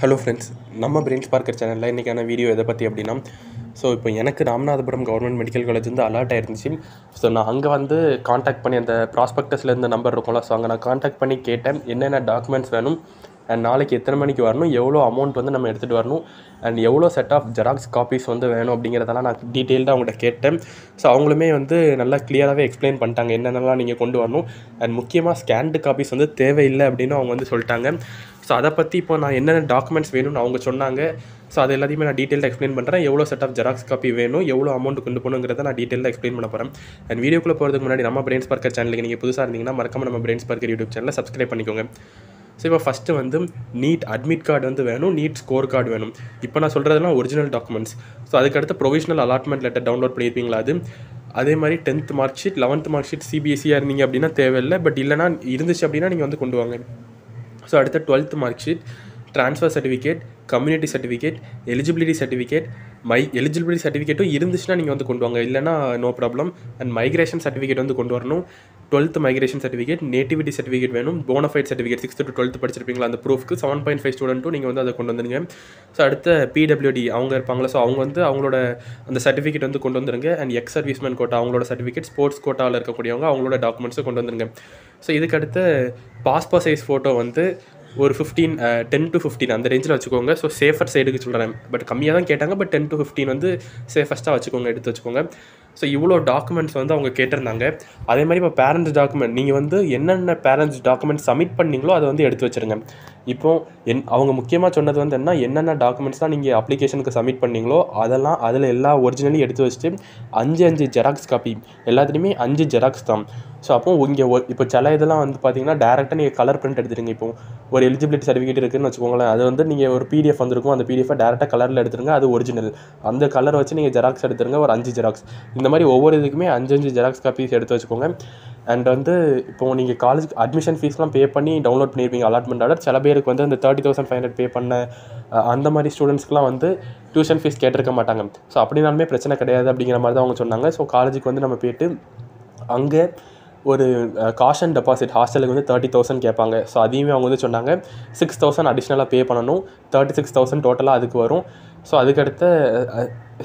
Hello friends நம்ம brain Parker சேனலில் இன்றைக்கான வீடியோ எதை பற்றி அப்படின்னா ஸோ இப்போ எனக்கு ராமநாதபுரம் கவர்மெண்ட் மெடிக்கல் காலேஜ் வந்து அலர்ட் ஆயிருந்துச்சு. ஸோ நான் அங்கே வந்து காண்டாக்ட் பண்ணி அந்த ப்ராஸ்பெக்டஸில் இருந்த நம்பர் இருக்கும்ல ஸோ அங்கே நான் காண்டாக்ட் பண்ணி கேட்டேன் என்னென்ன டாக்குமெண்ட்ஸ் வேணும் அண்ட் நாளைக்கு எத்தனை மணிக்கு வரணும்? எவ்வளோ அமௌண்ட் வந்து நம்ம எடுத்துகிட்டு வரணும்? அண்ட் எவ்வளோ செட் ஆஃப் ஜெராக்ஸ் காப்பீஸ் வந்து வேணும் அப்படிங்கிறதெல்லாம் நான் டீட்டெயில்டாக அவங்கள்ட்ட கேட்டேன். ஸோ அவங்களுமே வந்து நல்லா கிளியராகவே எக்ஸ்பிளைன் பண்ணிட்டாங்க என்னென்னலாம் நீங்கள் கொண்டு வரணும். அண்ட் முக்கியமாக ஸ்கேன்டு காப்பீஸ் வந்து தேவையில்லை அப்படின்னு அவங்க வந்து சொல்லிட்டாங்க. ஸோ அதை பற்றி இப்போ நான் என்னென்ன டாக்குமெண்ட்ஸ் வேணும்னு அவங்க சொன்னாங்க. ஸோ அது எல்லாத்தையுமே நான் டீட்டெயிலாக எக்ஸ்பிளைன் பண்ணுறேன் எவ்வளோ செட் ஆஃப் ஜெராக்ஸ் காப்பி வேணும்? எவ்வளோ அமௌண்ட் கொண்டு போகணுங்கிறத நான் டீட்டெயிலாக எக்ஸ்பிளைன் பண்ண போகிறேன் அண்ட் வீடியோக்குள்ளே போகிறதுக்கு முன்னாடி நம்ம பிரெயின்ஸ் பார்க்கர் சேனலுக்கு நீங்கள் புதுசாக இருந்தீங்கன்னா மறக்காம நம்ம பிரெயின்ஸ் பார்க்கர் யூடியூப் சேனலை சப்ஸ்கிரைப் பண்ணிக்கோங்க. ஸோ இப்போ ஃபஸ்ட்டு வந்து நீட் அட்மிட் கார்டு வந்து வேணும் நீட் ஸ்கோர் கார்டு வேணும். இப்போ நான் சொல்கிறதெல்லாம் ஒரிஜினல் டாக்குமெண்ட்ஸ் ஸோ அதுக்கடுத்து ப்ரொவிஷனல் அலாட்மெண்ட் லெட்டர் டவுன்லோட் பண்ணியிருப்பீங்களா அது? அதே மாதிரி tenth mark sheet eleventh mark sheet சிபிஎஸ்சியாக இருந்தீங்க அப்படின்னா தேவையில்லை. பட் இல்லைனா இருந்துச்சு அப்படின்னா நீங்கள் வந்து கொண்டு வாங்க. ஸோ அடுத்த twelfth mark sheet transfer certificate community certificate eligibility certificate my eligibility சர்டிஃபிகேட்டும் இருந்துச்சுன்னா நீங்கள் வந்து கொண்டு வாங்க. இல்லைனா no problem and migration certificate வந்து கொண்டு வரணும். Twelfth migration certificate nativity certificate வேணும். Bonafide certificate sixth to twelfth படிச்சிருப்பீங்களா அந்த ப்ரூஃப்க்கு செவன் பாயிண்ட் ஃபைவ் ஸ்டூடெண்ட்டும் நீங்கள் வந்து அதை கொண்டு வந்துருங்க. ஸோ அடுத்த பிடபிள்யூடி அவங்க இருப்பாங்களா ஸோ அவங்க வந்து அவங்களோட அந்த சர்டிஃபிகேட் வந்து கொண்டு வந்துருங்க. அண்ட் எக்ஸ் சர்வீஸ்மேன் கோட்டா அவங்களோட சர்டிஃபிகேட் ஸ்போர்ட்ஸ் கோட்டாவில் இருக்கக்கூடியவங்க அவங்களோட டாக்குமெண்ட்ஸும் கொண்டு வந்துருங்க. ஸோ இதுக்கு பாஸ்போர்ட் சைஸ் ஃபோட்டோ வந்து ஒரு ஃபிஃப்டீன் டென் டு ஃபிஃப்டீன் அந்த ரேஞ்சில் வச்சுக்கோங்க. ஸோ சேஃபர் சைடுக்கு சொல்கிறேன் பட் கம்மியாக தான் கேட்டாங்க பட் டென் டு ஃபிஃப்டீன் வந்து சேஃபஸ்ட்டாக வச்சுக்கோங்க எடுத்து வச்சுக்கோங்க. ஸோ இவ்வளோ டாக்குமெண்ட்ஸ் வந்து அவங்க கேட்டிருந்தாங்க. அதே மாதிரி இப்போ பேரண்ட்ஸ் டாக்குமெண்ட் நீங்கள் வந்து என்னென்ன பேரண்ட்ஸ் டாக்குமெண்ட் சப்மிட் பண்ணீங்களோ அதை வந்து எடுத்து வச்சுருங்க. இப்போ என் அவங்க முக்கியமாக சொன்னது வந்து என்ன என்னென்ன டாக்குமெண்ட்ஸ் தான் நீங்கள் அப்ளிகேஷனுக்கு சப்மிட் பண்ணீங்களோ அதெல்லாம் அதில் எல்லா ஒரிஜினலையும் எடுத்து வச்சுட்டு அஞ்சு அஞ்சு ஜெராக்ஸ் காப்பி எல்லாத்துலேயுமே அஞ்சு ஜெராக்ஸ் தான். ஸோ அப்போ இங்கே இப்போ சில இதெல்லாம் வந்து பார்த்தீங்கன்னா டேரெக்டாக நீங்கள் கலர் பிரிண்ட் எடுத்துருங்க இப்போ ஒரு எலிஜிபிலிட்டி சர்டிஃபிகேட் இருக்குன்னு வச்சுக்கோங்களேன். அது வந்து நீங்கள் ஒரு பிடிஎஃப் வந்திருக்கும். அந்த பிடிஎஃபை டேரெக்டாக கலரில் எடுத்துருங்க அது ஒரிஜினல் அந்த கலர் வச்சு நீங்கள் ஜெராக்ஸ் எடுத்துருங்க ஒரு அஞ்சு ஜெராக்ஸ் இந்த இந்த மாதிரி ஒவ்வொரு இதுக்குமே அஞ்சு அஞ்சு ஜெராக்ஸ் காப்பீஸ் எடுத்து வச்சுக்கோங்க. அண்ட் வந்து இப்போ நீங்கள் காலேஜ் அட்மிஷன் ஃபீஸ்லாம் பே பண்ணி டவுன்லோட் பண்ணியிருப்பீங்க அலாட்மெண்ட் ஆர்டர் சில பேருக்கு வந்து அந்த thirty thousand five hundred pay பண்ண அந்த மாதிரி ஸ்டூடெண்ட்ஸ்க்குலாம் வந்து டியூஷன் ஃபீஸ் கேட்டிருக்க மாட்டாங்க. ஸோ அப்படினாலுமே பிரச்சனை கிடையாது அப்படிங்கிற மாதிரி தான் அவங்க சொன்னாங்க. ஸோ காலேஜுக்கு வந்து நம்ம போயிட்டு அங்கே ஒரு காஷன் டெபாசிட் ஹாஸ்டலுக்கு வந்து தேர்ட்டி தௌசண்ட் கேட்பாங்க. ஸோ அதையுமே அவங்க வந்து சொன்னாங்க. சிக்ஸ் தௌசண்ட் அடிஷ்னலாக பே பண்ணணும். தேர்ட்டி சிக்ஸ் தௌசண்ட் டோட்டலாக அதுக்கு வரும். ஸோ அதுக்கடுத்த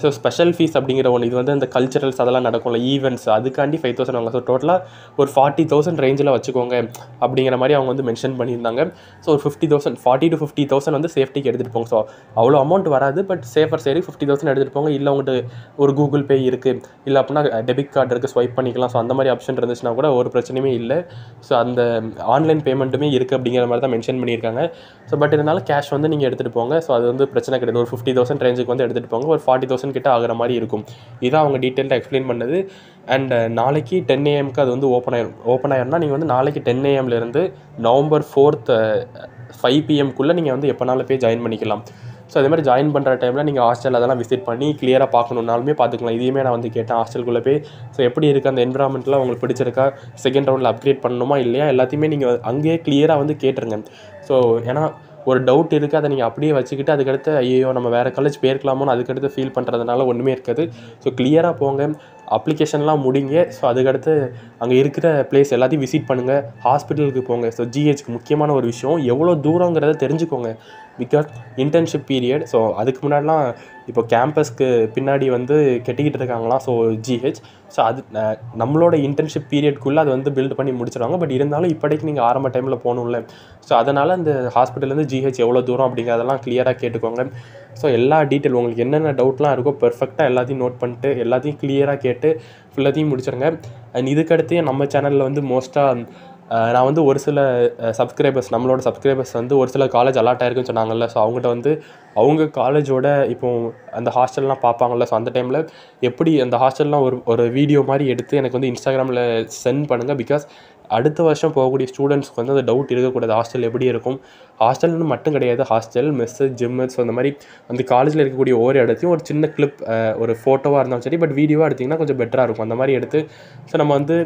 ஸோ ஸ்பெஷல் ஃபீஸ் அப்படிங்கிற ஒன்று இது வந்து அந்த கல்ச்சரல்ஸ் அதெல்லாம் நடக்கும்ல ஈவெண்ட்ஸ் அதுக்காண்டி ஃபைவ் தௌசண்ட் வாங்க. ஸோ டோட்டலாக ஒரு ஃபார்ட்டி தௌசண்ட் ரேஞ்சில் வச்சுக்கோங்க அப்படிங்கிற மாதிரி அவங்க வந்து மென்ஷன் பண்ணியிருந்தாங்க. ஸோ ஒரு fifty thousand forty to fifty thousand வந்து சேஃப்டிக்கு எடுத்துகிட்டு போங்க. ஸோ அவ்வளோ அமௌண்ட் வராது பட் சேஃபர் சரி ஃபிஃப்டி தௌசண்ட் எடுத்துகிட்டு போங்க. இல்லை உங்கள்கிட்ட ஒரு கூகுள் பே இருக்குது இல்லை அப்படின்னா டெபிட் கார்டு இருக்குது ஸ்வைப் பண்ணிக்கலாம். ஸோ அந்த மாதிரி ஆப்ஷன் இருந்துச்சுன்னா கூட ஒரு பிரச்சனையுமே இல்லை. ஸோ அந்த ஆன்லைன் பேமெண்ட்டுமே இருக்குது அப்படிங்கிற மாதிரி தான் மென்ஷன் பண்ணியிருக்காங்க. ஸோ பட் இருந்தாலும் கேஷ் வந்து நீங்கள் எடுத்துகிட்டு போங்க. ஸோ அது வந்து பிரச்சனை கிடையாது. ஒரு ஃபிஃப்டி தௌசண்ட் ரேஞ்சுக்கு வந்து எடுத்துகிட்டு போங்க. ஒரு ஃபார்ட்டி தௌசண்ட் கிட்ட ஆகிற மாதிரி இருக்கும். இதான் அவங்க டீட்டெயிலாக எக்ஸ்பிளைன் பண்ணது. அண்ட் uh, நாளைக்கு டென் ஏஎம்க்கு அது வந்து ஓப்பன் ஆயிரும். ஓப்பன் ஆயிரும்னா நீங்கள் வந்து நாளைக்கு டென் ஏஎம்லேருந்து நவம்பர் ஃபோர்த் ஃபைவ் uh, பிஎம்குள்ளே நீங்கள் வந்து எப்போனாலும் போய் ஜாயின் பண்ணிக்கலாம். ஸோ அதே மாதிரி ஜாயின் பண்ணுற டைமில் நீங்கள் ஹாஸ்டல் அதெல்லாம் விசிட் பண்ணி கிளியராக பார்க்கணுன்னாலுமே பார்த்துக்கலாம். இதையுமே நான் வந்து கேட்டேன். ஹாஸ்டலுக்குள்ளே போய் ஸோ எப்படி இருக்குது அந்த என்விரான்மெண்ட்லாம் உங்களுக்கு பிடிச்சிருக்கா? செகண்ட் ரவுண்டில் அப்கிரேட் பண்ணணுமா இல்லையா? எல்லாத்தையுமே நீங்கள் அங்கேயே கிளியராக வந்து கேட்டுருங்க. ஸோ ஏன்னா ஒரு டவுட் இருக்குது அதை நீங்கள் அப்படியே வச்சுக்கிட்டு அதுக்கடுத்து ஐயோ நம்ம வேறு காலேஜ் போயிருக்கலாமோன்னு அதுக்கடுத்து ஃபீல் பண்ணுறதுனால ஒன்றுமே இருக்காது. ஸோ கிளியராக போங்க. அப்ளிகேஷன்லாம் முடிங்க. ஸோ அதுக்கடுத்து அங்கே இருக்கிற பிளேஸ் எல்லாத்தையும் விசிட் பண்ணுங்கள் ஹாஸ்பிட்டலுக்கு போங்க. ஸோ ஜிஹெச்க்கு முக்கியமான ஒரு விஷயம். எவ்வளோ தூரங்கிறத தெரிஞ்சுக்கோங்க. பிகாஸ் இன்டர்ன்ஷிப் பீரியட் ஸோ அதுக்கு முன்னாடிலாம் இப்போ கேம்பஸ்க்கு பின்னாடி வந்து கெட்டிக்கிட்டு இருக்காங்களாம் ஸோ ஜிஹெச் ஸோ அது நம்மளோட இன்டர்ன்ஷிப் பீரியட்குள்ளே அது வந்து பில்ட் பண்ணி முடிச்சிடுவாங்க பட் இருந்தாலும் இப்போதைக்கு நீங்கள் ஆரம்ப டைமில் போகணும்ல. ஸோ அதனால் அந்த ஹாஸ்பிட்டல்லேருந்து ஜிஹெச் எவ்வளோ தூரம் அப்படிங்கிறதெல்லாம் கிளியராக கேட்டுக்கோங்க. ஸோ எல்லா டீட்டெயில் உங்களுக்கு என்னென்ன டவுட்லாம் இருக்கோ பெர்ஃபெக்டாக எல்லாத்தையும் நோட் பண்ணிட்டு எல்லாத்தையும் கிளியராக கேட்டு ஃபுல்லாத்தையும் முடிச்சிருங்க. அண்ட் இதுக்கடுத்து நம்ம சேனலில் வந்து மோஸ்ட்டாக நான் வந்து ஒரு சில சப்ஸ்கிரைபர்ஸ் நம்மளோட சப்ஸ்கிரைபர்ஸ் வந்து ஒரு சில காலேஜ் அலாட் ஆயிருக்குன்னு சொன்னாங்கல்ல. ஸோ அவங்ககிட்ட வந்து அவங்க காலேஜோட இப்போ அந்த ஹாஸ்டல்லாம் பார்ப்பாங்கல்ல. ஸோ அந்த டைமில் எப்படி அந்த ஹாஸ்டல்லாம் ஒரு ஒரு வீடியோ மாதிரி எடுத்து எனக்கு வந்து இன்ஸ்டாகிராமில் சென்ட் பண்ணுங்கள் பிகாஸ் அடுத்த வருஷம் போகக்கூடிய ஸ்டூடெண்ட்ஸ்க்கு வந்து அந்த டவுட் இருக்கக்கூடாது. ஹாஸ்டல் எப்படி இருக்கும்? ஹாஸ்டல்னு மட்டும் கிடையாது. ஹாஸ்டல் மெஸ்ஸு ஜிம்மு ஸோ அந்த மாதிரி அந்த காலேஜில் இருக்கக்கூடிய ஒவ்வொரு இடத்தையும் ஒரு சின்ன கிளிப் ஒரு ஃபோட்டோவாக இருந்தாலும் சரி பட் வீடியோவாக எடுத்திங்கன்னா கொஞ்சம் பெட்டராக இருக்கும். அந்த மாதிரி எடுத்து ஸோ நம்ம வந்து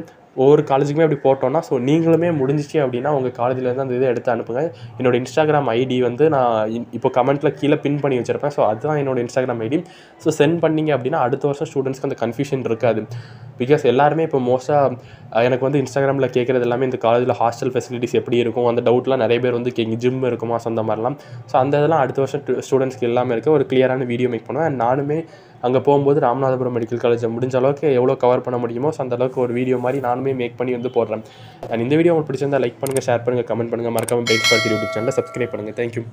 ஒவ்வொரு காலேஜுக்குமே அப்படி போட்டோம்னா ஸோ நீங்களுமே முடிஞ்சிச்சு அப்படின்னா உங்கள் காலேஜ்லேருந்து அந்த இதை எடுத்து அனுப்புங்க. என்னோட இன்ஸ்டாகிராம் ஐடி வந்து நான் இப்போ கமெண்ட்டில் கீழே பின் பண்ணி வச்சுருப்பேன். ஸோ அதுதான் என்னோடய இன்ஸ்டாகிராம் ஐடி ஸோ சென்ட் பண்ணீங்க அப்படின்னா அடுத்த வருஷம் ஸ்டூடெண்ட்ஸ்க்கு அந்த கன்ஃபியூஷன் இருக்காது. பிகாஸ் எல்லாருமே இப்போ மோஸ்ட்டாக எனக்கு வந்து இன்ஸ்டாகிராமில் கேட்குறது எல்லாமே இந்த காலேஜில் ஹாஸ்டல் ஃபெசிலிட்டிஸ் எப்படி இருக்கும்? அந்த டவுட்லாம் நிறைய பேர் வந்து கேங்க ஜிம் இருக்குமா? சொந்த அந்த மாதிரிலாம். ஸோ அந்த இதெல்லாம் அடுத்த வருஷம் ஸ்டூடெண்ட்ஸ்க்கு எல்லாமே இருக்குது ஒரு கிளியரான வீடியோ மேக் பண்ணுவேன். நானுமே அங்கே போகும்போது ராமநாதபுரம் மெடிக்கல் காலேஜை முடிஞ்ச அளவுக்கு எவ்வளோ கவர் பண்ண முடியுமோ ஸோ அந்த அளவுக்கு ஒரு வீடியோ மாதிரி நானுமே மேக் பண்ணி வந்து போடுறேன். அண்ட் இந்த வீடியோ உங்களுக்கு பிடிச்சிருந்தா லைக் பண்ணுங்கள் ஷேர் பண்ணுங்கள் கமெண்ட் பண்ணுங்கள் மறக்காமல் பிரைட் பார்த்து யூடியூப் சேனலில் சப்ஸ்கிரைப் பண்ணுங்கள் தேங்க்யூ